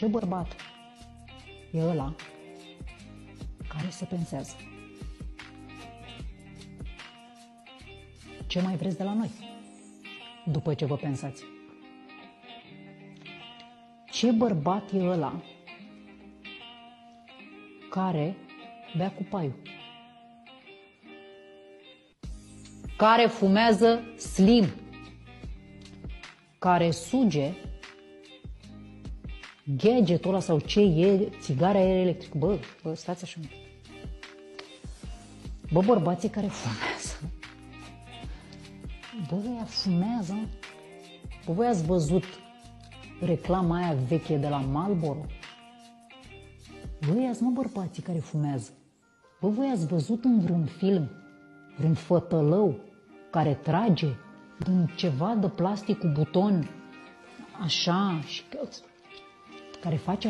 Ce bărbat e ăla care se pensează? Ce mai vreți de la noi după ce vă pensați? Ce bărbat e ăla care bea cu paiul? Care fumează slim? Care suge gadgetul ăla sau ce e țigara electrică. Bă, bă, stați așa. Bă, bărbații care fumează. Bă, ăia fumează. Bă, voi ați văzut reclama aia veche de la Marlboro? Voi ați, mă, bărbații care fumează. Bă, voi ați văzut în vreun film, vreun fătălău care trage din ceva de plastic cu buton, așa, și care face